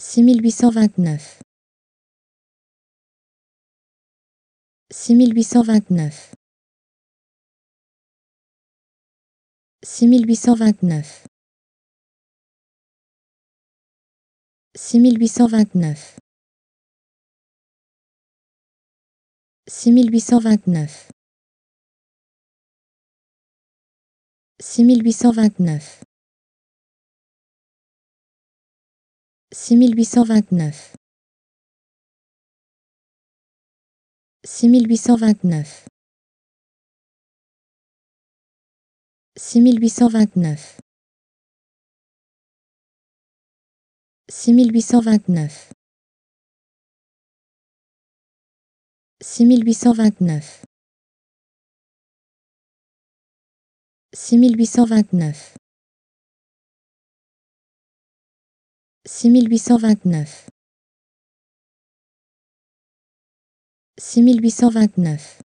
6829 6829 6829 6829 6829 6829 6829 6829 6829 6829 6829 6829 6829 6829